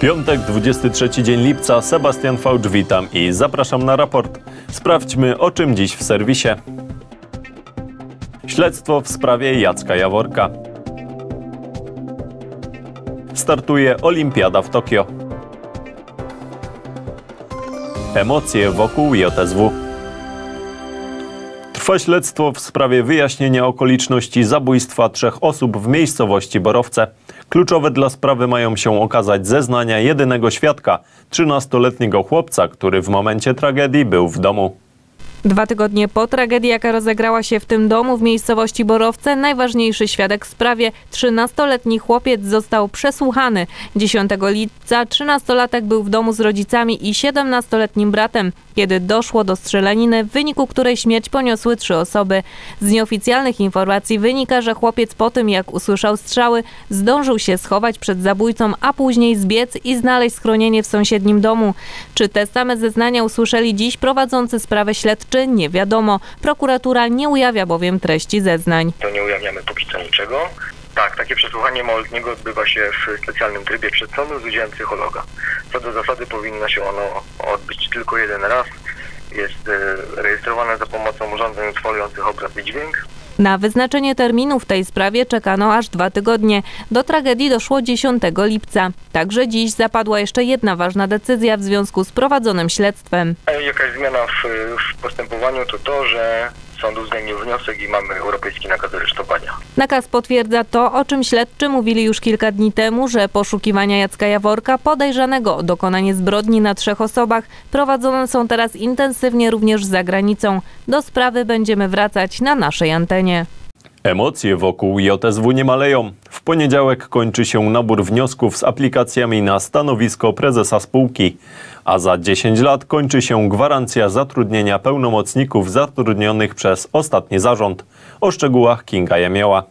Piątek, 23 dzień lipca, Sebastian Fałcz, witam i zapraszam na raport. Sprawdźmy, o czym dziś w serwisie. Śledztwo w sprawie Jacka Jaworka. Startuje Olimpiada w Tokio. Emocje wokół JSW. Trwa śledztwo w sprawie wyjaśnienia okoliczności zabójstwa trzech osób w miejscowości Borowce. Kluczowe dla sprawy mają się okazać zeznania jedynego świadka, 13-letniego chłopca, który w momencie tragedii był w domu. Dwa tygodnie po tragedii, jaka rozegrała się w tym domu w miejscowości Borowce, najważniejszy świadek w sprawie, 13-letni chłopiec został przesłuchany. 10 lipca 13-latek był w domu z rodzicami i 17-letnim bratem, kiedy doszło do strzelaniny, w wyniku której śmierć poniosły trzy osoby. Z nieoficjalnych informacji wynika, że chłopiec po tym, jak usłyszał strzały, zdążył się schować przed zabójcą, a później zbiec i znaleźć schronienie w sąsiednim domu. Czy te same zeznania usłyszeli dziś prowadzący sprawę śledczy? Nie wiadomo. Prokuratura nie ujawia bowiem treści zeznań. to nie ujawniamy póki co niczego. Tak, takie przesłuchanie małoletniego odbywa się w specjalnym trybie przed sądem z udziałem psychologa. Co do zasady powinno się ono odbyć tylko jeden raz. Jest e, rejestrowane za pomocą urządzeń utworujących obraz i dźwięk. Na wyznaczenie terminu w tej sprawie czekano aż dwa tygodnie. Do tragedii doszło 10 lipca. Także dziś zapadła jeszcze jedna ważna decyzja w związku z prowadzonym śledztwem. A jakaś zmiana w, w postępowaniu to to, że sąd uwzględnił wniosek i mamy europejski nakaz aresztowania. Nakaz potwierdza to, o czym śledczy mówili już kilka dni temu, że poszukiwania Jacka Jaworka, podejrzanego o dokonanie zbrodni na trzech osobach, prowadzone są teraz intensywnie również za granicą. Do sprawy będziemy wracać na naszej antenie. Emocje wokół JSW nie maleją. W poniedziałek kończy się nabór wniosków z aplikacjami na stanowisko prezesa spółki, a za 10 lat kończy się gwarancja zatrudnienia pełnomocników zatrudnionych przez ostatni zarząd. O szczegółach Kinga Jamieła.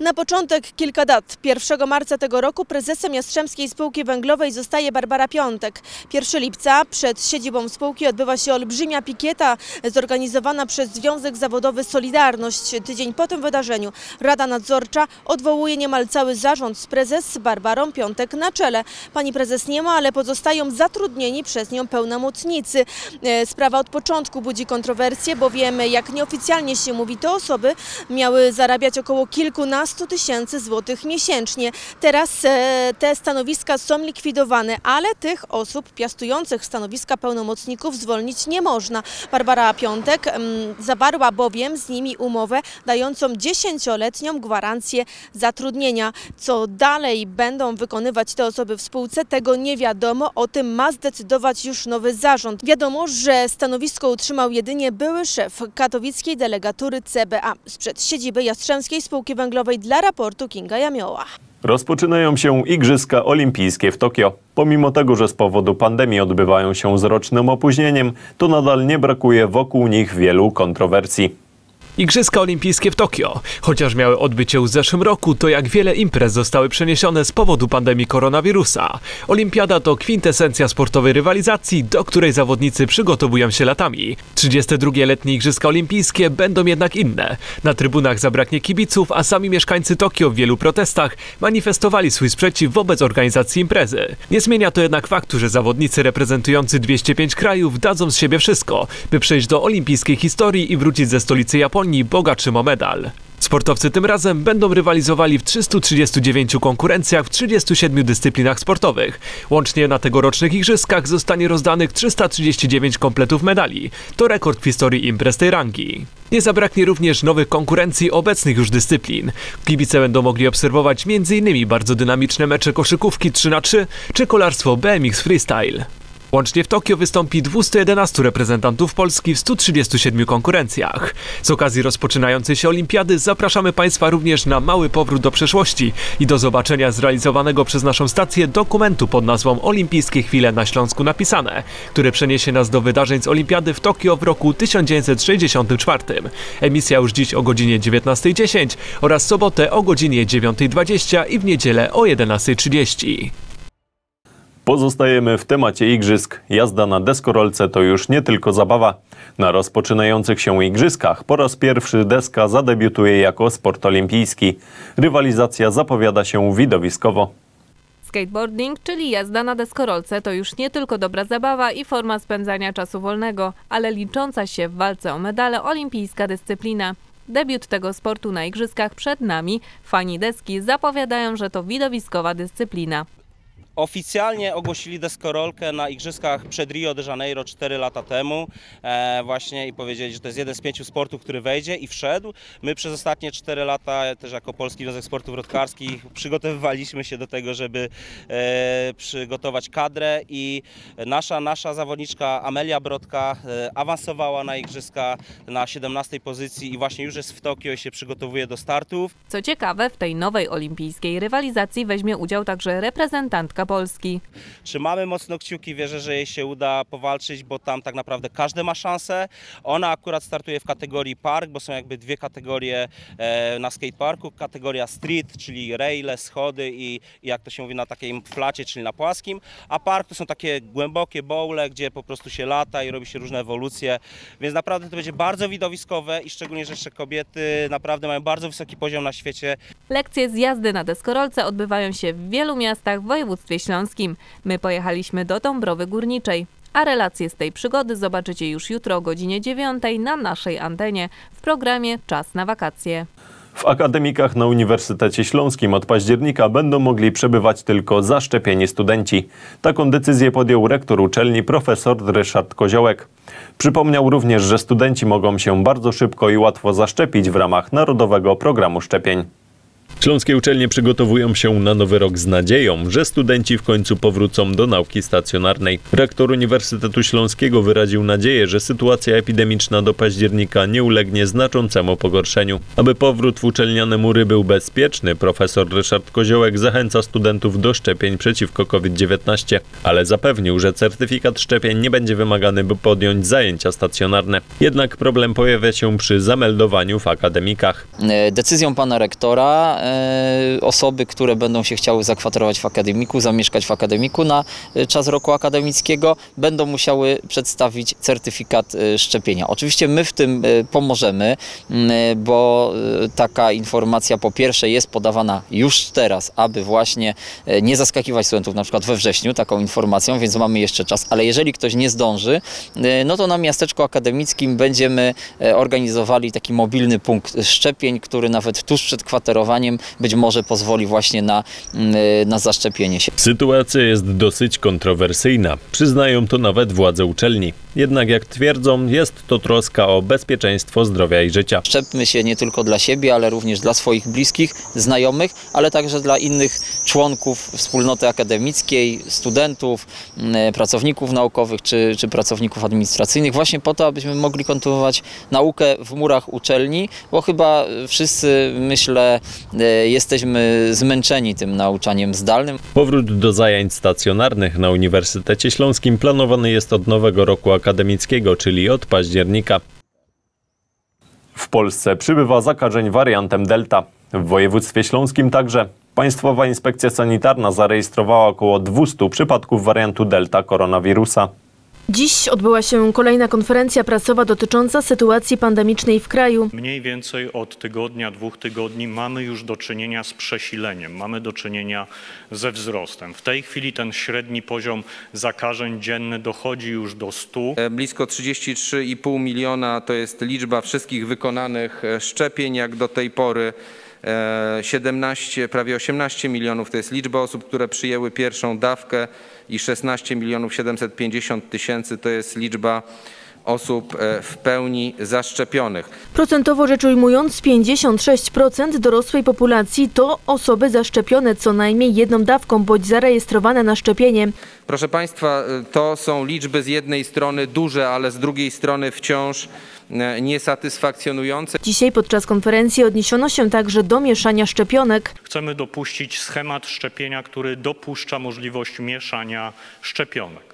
Na początek kilka dat. 1 marca tego roku prezesem Jastrzębskiej Spółki Węglowej zostaje Barbara Piątek. 1 lipca przed siedzibą spółki odbywa się olbrzymia pikieta zorganizowana przez Związek Zawodowy Solidarność. Tydzień po tym wydarzeniu Rada Nadzorcza odwołuje niemal cały zarząd z prezes Barbarą Piątek na czele. Pani prezes nie ma, ale pozostają zatrudnieni przez nią pełnomocnicy. E, Sprawa od początku budzi kontrowersje, bowiem jak nieoficjalnie się mówi, te osoby miały zarabiać około kilkunastu tysięcy złotych miesięcznie. Teraz e, te stanowiska są likwidowane, ale tych osób piastujących stanowiska pełnomocników zwolnić nie można. Barbara Piątek mm, zawarła bowiem z nimi umowę dającą dziesięcioletnią gwarancję zatrudnienia. Co dalej będą wykonywać te osoby w spółce, tego nie wiadomo. O tym ma zdecydować już nowy zarząd. Wiadomo, że stanowisko utrzymał jedynie były szef katowickiej delegatury CBA sprzed siedziby Jastrzębskiej Spółki Węglowej dla raportu Kinga Jamioła. Rozpoczynają się Igrzyska Olimpijskie w Tokio. Pomimo tego, że z powodu pandemii odbywają się z rocznym opóźnieniem, to nadal nie brakuje wokół nich wielu kontrowersji. Igrzyska Olimpijskie w Tokio. Chociaż miały odbyć się w zeszłym roku, to jak wiele imprez zostały przeniesione z powodu pandemii koronawirusa. Olimpiada to kwintesencja sportowej rywalizacji, do której zawodnicy przygotowują się latami. 32 letnie Igrzyska Olimpijskie będą jednak inne. Na trybunach zabraknie kibiców, a sami mieszkańcy Tokio w wielu protestach manifestowali swój sprzeciw wobec organizacji imprezy. Nie zmienia to jednak faktu, że zawodnicy reprezentujący 205 krajów dadzą z siebie wszystko, by przejść do olimpijskiej historii i wrócić ze stolicy Japonii bogatszym o medal. Sportowcy tym razem będą rywalizowali w 339 konkurencjach w 37 dyscyplinach sportowych. Łącznie na tegorocznych igrzyskach zostanie rozdanych 339 kompletów medali. To rekord w historii imprez tej rangi. Nie zabraknie również nowych konkurencji obecnych już dyscyplin. Kibice będą mogli obserwować m.in. bardzo dynamiczne mecze koszykówki 3x3 czy kolarstwo BMX Freestyle. Łącznie w Tokio wystąpi 211 reprezentantów Polski w 137 konkurencjach. Z okazji rozpoczynającej się olimpiady zapraszamy Państwa również na mały powrót do przeszłości i do zobaczenia zrealizowanego przez naszą stację dokumentu pod nazwą Olimpijskie chwile na Śląsku napisane, który przeniesie nas do wydarzeń z olimpiady w Tokio w roku 1964. Emisja już dziś o godzinie 19.10 oraz sobotę o godzinie 9.20 i w niedzielę o 11.30. Pozostajemy w temacie igrzysk. Jazda na deskorolce to już nie tylko zabawa. Na rozpoczynających się igrzyskach po raz pierwszy deska zadebiutuje jako sport olimpijski. Rywalizacja zapowiada się widowiskowo. Skateboarding, czyli jazda na deskorolce, to już nie tylko dobra zabawa i forma spędzania czasu wolnego, ale licząca się w walce o medale olimpijska dyscyplina. Debiut tego sportu na igrzyskach przed nami. Fani deski zapowiadają, że to widowiskowa dyscyplina. Oficjalnie ogłosili deskorolkę na igrzyskach przed Rio de Janeiro 4 lata temu e, właśnie i powiedzieli, że to jest jeden z pięciu sportów, który wejdzie i wszedł. My przez ostatnie 4 lata też jako Polski Związek Sportów Wrotkarskich przygotowywaliśmy się do tego, żeby e, przygotować kadrę i nasza, nasza zawodniczka Amelia Brodka e, awansowała na igrzyska na 17 pozycji i właśnie już jest w Tokio i się przygotowuje do startów. Co ciekawe, w tej nowej olimpijskiej rywalizacji weźmie udział także reprezentantka Polski. Trzymamy mocno kciuki, wierzę, że jej się uda powalczyć, bo tam tak naprawdę każdy ma szansę. Ona akurat startuje w kategorii park, bo są jakby dwie kategorie e, na skateparku. Kategoria street, czyli raile, schody i, i jak to się mówi na takim flacie, czyli na płaskim. A park to są takie głębokie bowle, gdzie po prostu się lata i robi się różne ewolucje. Więc naprawdę to będzie bardzo widowiskowe i szczególnie, że jeszcze kobiety naprawdę mają bardzo wysoki poziom na świecie. Lekcje z jazdy na deskorolce odbywają się w wielu miastach w województwie śląskim. My pojechaliśmy do Dąbrowy Górniczej. A relacje z tej przygody zobaczycie już jutro o godzinie 9 na naszej antenie w programie Czas na wakacje. W akademikach na Uniwersytecie Śląskim od października będą mogli przebywać tylko zaszczepieni studenci. Taką decyzję podjął rektor uczelni profesor Ryszard Koziołek. Przypomniał również, że studenci mogą się bardzo szybko i łatwo zaszczepić w ramach Narodowego Programu Szczepień. Śląskie uczelnie przygotowują się na nowy rok z nadzieją, że studenci w końcu powrócą do nauki stacjonarnej. Rektor Uniwersytetu Śląskiego wyraził nadzieję, że sytuacja epidemiczna do października nie ulegnie znaczącemu pogorszeniu. Aby powrót w uczelniane mury był bezpieczny, profesor Ryszard Koziołek zachęca studentów do szczepień przeciwko COVID-19, ale zapewnił, że certyfikat szczepień nie będzie wymagany, by podjąć zajęcia stacjonarne. Jednak problem pojawia się przy zameldowaniu w akademikach. Decyzją pana rektora e, osoby, które będą się chciały zakwaterować w akademiku, zamieszkać w akademiku na e, czas roku akademickiego, będą musiały przedstawić certyfikat e, szczepienia. Oczywiście my w tym e, pomożemy, e, bo e, taka informacja po pierwsze jest podawana już teraz, aby właśnie e, nie zaskakiwać studentów na przykład we wrześniu taką informacją, więc mamy jeszcze czas, ale jeżeli ktoś nie zdąży, e, no to na miasteczku akademickim będziemy e, organizowali taki mobilny punkt szczepień, który nawet tuż przed kwaterowaniem być może pozwoli właśnie na, mm, e, na zaszczepienie się. Sytuacja jest dosyć kontrowersyjna. Przyznają to nawet władze uczelni. Jednak jak twierdzą, jest to troska o bezpieczeństwo zdrowia i życia. Szczepmy się nie tylko dla siebie, ale również dla swoich bliskich, znajomych, ale także dla innych członków wspólnoty akademickiej, studentów, mm, pracowników naukowych czy, czy pracowników administracyjnych, właśnie po to, abyśmy mogli kontynuować naukę w murach uczelni, bo chyba wszyscy, myślę, e, jesteśmy zmęczeni tym nauczaniem zdalnym. Powrót do zajęć stacjonarnych na Uniwersytecie Śląskim planowany jest od nowego roku akademickiego, czyli od października. W Polsce przybywa zakażeń wariantem Delta. W województwie śląskim także. Państwowa Inspekcja Sanitarna zarejestrowała około 200 przypadków wariantu Delta koronawirusa. Dziś odbyła się kolejna konferencja prasowa dotycząca sytuacji pandemicznej w kraju. Mniej więcej od tygodnia, dwóch tygodni mamy już do czynienia z przesileniem, mamy do czynienia ze wzrostem. W tej chwili ten średni poziom zakażeń dzienny dochodzi już do 100. E, Blisko 33,5 miliona to jest liczba wszystkich wykonanych e, szczepień jak do tej pory. E, 17, prawie 18 milionów to jest liczba osób, które przyjęły pierwszą dawkę i 16 milionów 750 tysięcy to jest liczba osób e, w pełni zaszczepionych. Procentowo rzecz ujmując, 56% dorosłej populacji to osoby zaszczepione co najmniej jedną dawką bądź zarejestrowane na szczepienie. Proszę Państwa, e, to są liczby z jednej strony duże, ale z drugiej strony wciąż e, niesatysfakcjonujące. Dzisiaj podczas konferencji odniesiono się także do mieszania szczepionek. Chcemy dopuścić schemat szczepienia, który dopuszcza możliwość mieszania szczepionek.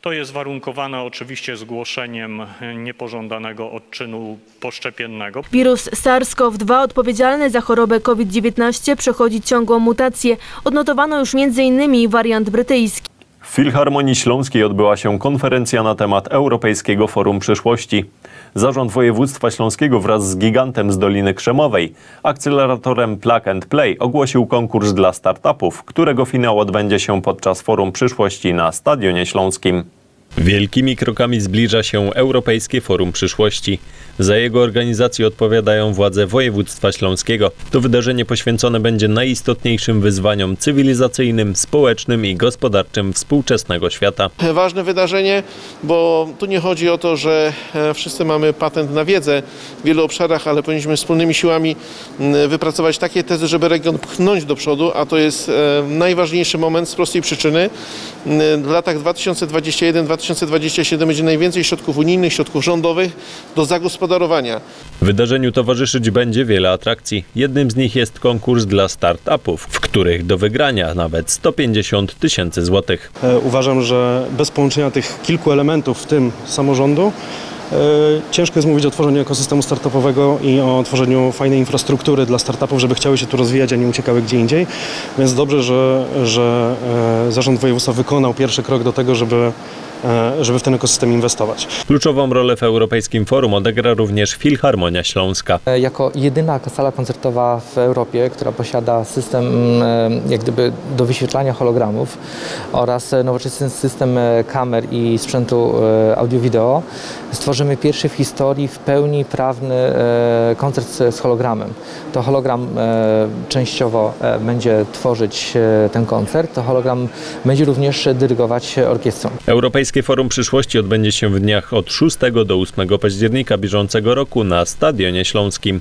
To jest warunkowane oczywiście zgłoszeniem niepożądanego odczynu poszczepiennego. Wirus SARS-CoV-2 odpowiedzialny za chorobę COVID-19 przechodzi ciągłą mutację. Odnotowano już m.in. wariant brytyjski. W Filharmonii Śląskiej odbyła się konferencja na temat Europejskiego Forum Przyszłości. Zarząd Województwa Śląskiego wraz z gigantem z Doliny Krzemowej, akceleratorem Plug and Play, ogłosił konkurs dla startupów, którego finał odbędzie się podczas Forum Przyszłości na Stadionie Śląskim. Wielkimi krokami zbliża się Europejskie Forum Przyszłości. Za jego organizację odpowiadają władze województwa śląskiego. To wydarzenie poświęcone będzie najistotniejszym wyzwaniom cywilizacyjnym, społecznym i gospodarczym współczesnego świata. Ważne wydarzenie, bo tu nie chodzi o to, że e, wszyscy mamy patent na wiedzę w wielu obszarach, ale powinniśmy wspólnymi siłami wypracować takie tezy, żeby region pchnąć do przodu, a to jest e, najważniejszy moment z prostej przyczyny. W latach 2021-2027 będzie najwięcej środków unijnych, środków rządowych do zagospodarowania. Wydarzeniu towarzyszyć będzie wiele atrakcji. Jednym z nich jest konkurs dla startupów, w których do wygrania nawet 150 tysięcy złotych. E, Uważam, że bez połączenia tych kilku elementów, w tym samorządu, e, ciężko jest mówić o tworzeniu ekosystemu startupowego i o tworzeniu fajnej infrastruktury dla startupów, żeby chciały się tu rozwijać, a nie uciekały gdzie indziej. Więc dobrze, że, że e, Zarząd Województwa wykonał pierwszy krok do tego, żeby, żeby w ten ekosystem inwestować. Kluczową rolę w Europejskim Forum odegra również Filharmonia Śląska. E, Jako jedyna sala koncertowa w Europie, która posiada system e, jak gdyby do wyświetlania hologramów oraz e, nowoczesny system e, kamer i sprzętu e, audio-wideo, stworzymy pierwszy w historii w pełni prawny e, koncert z hologramem. To hologram e, częściowo e, będzie tworzyć e, ten koncert, to hologram będzie również dyrygować orkiestrą. Europejskie Forum Przyszłości odbędzie się w dniach od 6 do 8 października bieżącego roku na Stadionie Śląskim.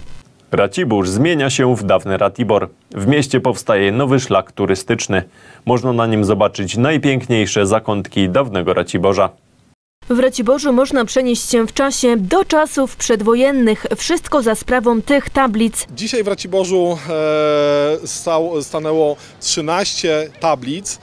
Racibórz zmienia się w dawny Ratibor. W mieście powstaje nowy szlak turystyczny. Można na nim zobaczyć najpiękniejsze zakątki dawnego Raciborza. W Raciborzu można przenieść się w czasie do czasów przedwojennych. Wszystko za sprawą tych tablic. Dzisiaj w Raciborzu e, stał, stanęło 13 tablic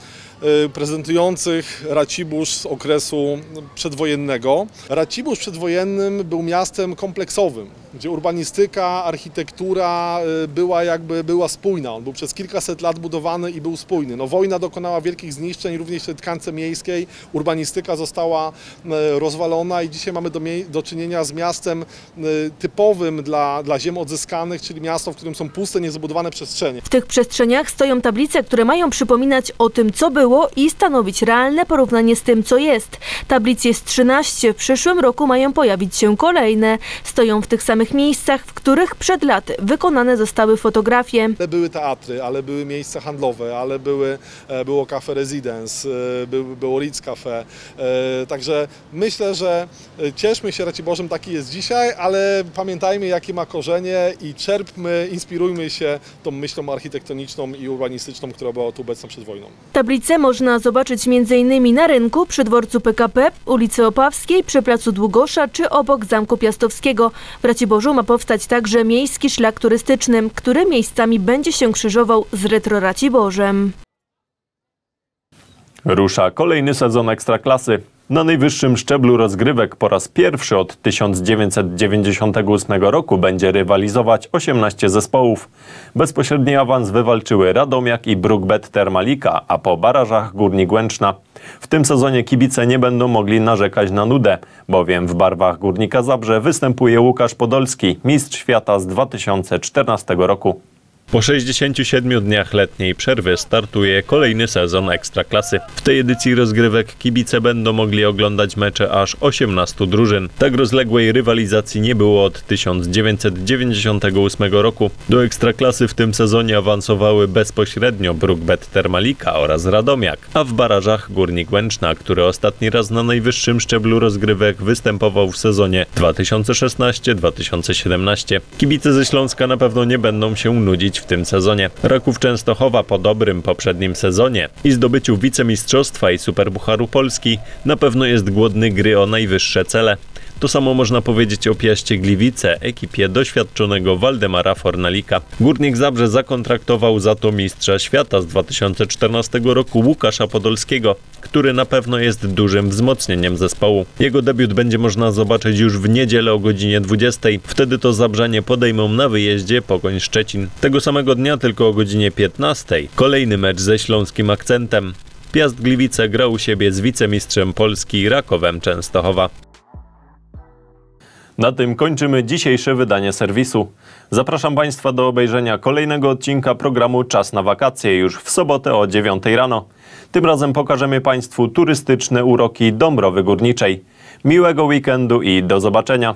prezentujących Racibórz z okresu przedwojennego. Racibórz przedwojennym był miastem kompleksowym, gdzie urbanistyka, architektura e, była jakby była spójna. On był przez kilkaset lat budowany i był spójny. No, wojna dokonała wielkich zniszczeń również w tkance miejskiej. Urbanistyka została e, rozwalona i dzisiaj mamy do, do czynienia z miastem e, typowym dla, dla ziem odzyskanych, czyli miasto, w którym są puste, niezabudowane przestrzenie. W tych przestrzeniach stoją tablice, które mają przypominać o tym, co było i stanowić realne porównanie z tym, co jest. Tablic jest 13. W przyszłym roku mają pojawić się kolejne. Stoją w tych samych miejscach, w których przed laty wykonane zostały fotografie. Były teatry, ale były miejsca handlowe, ale były, e, było Cafe Residence, e, był, było Ritz Cafe. E, Także myślę, że cieszmy się Raciborzem, taki jest dzisiaj, ale pamiętajmy jakie ma korzenie i czerpmy, inspirujmy się tą myślą architektoniczną i urbanistyczną, która była tu obecna przed wojną. Tablice można zobaczyć m.in. na rynku, przy dworcu PKP, ulicy Opawskiej, przy placu Długosza czy obok Zamku Piastowskiego. W Raciborzu ma powstać także miejski szlak turystyczny, który miejscami będzie się krzyżował z retro Raciborzem. Rusza kolejny sezon Ekstraklasy. Na najwyższym szczeblu rozgrywek po raz pierwszy od 1998 roku będzie rywalizować 18 zespołów. Bezpośredni awans wywalczyły Radomiak i Brookbet Termalika, a po barażach Górnik Łęczna. W tym sezonie kibice nie będą mogli narzekać na nudę, bowiem w barwach Górnika Zabrze występuje Łukasz Podolski, mistrz świata z 2014 roku. Po 67 dniach letniej przerwy startuje kolejny sezon Ekstraklasy. W tej edycji rozgrywek kibice będą mogli oglądać mecze aż 18 drużyn. Tak rozległej rywalizacji nie było od 1998 roku. Do Ekstraklasy w tym sezonie awansowały bezpośrednio Brookbet Termalika oraz Radomiak, a w barażach Górnik Łęczna, który ostatni raz na najwyższym szczeblu rozgrywek występował w sezonie 2016-2017. Kibice ze Śląska na pewno nie będą się nudzić w tym sezonie. Raków Częstochowa po dobrym poprzednim sezonie i zdobyciu wicemistrzostwa i Superbucharu Polski na pewno jest głodny gry o najwyższe cele. To samo można powiedzieć o Piaście Gliwice, ekipie doświadczonego Waldemara Fornalika. Górnik Zabrze zakontraktował za to mistrza świata z 2014 roku Łukasza Podolskiego, który na pewno jest dużym wzmocnieniem zespołu. Jego debiut będzie można zobaczyć już w niedzielę o godzinie 20. Wtedy to Zabrzanie podejmą na wyjeździe Pogoń Szczecin. Tego samego dnia tylko o godzinie 15. Kolejny mecz ze śląskim akcentem. Piast Gliwice grał u siebie z wicemistrzem Polski Rakowem Częstochowa. Na tym kończymy dzisiejsze wydanie serwisu. Zapraszam Państwa do obejrzenia kolejnego odcinka programu Czas na wakacje już w sobotę o 9 rano. Tym razem pokażemy Państwu turystyczne uroki Dąbrowy Górniczej. Miłego weekendu i do zobaczenia.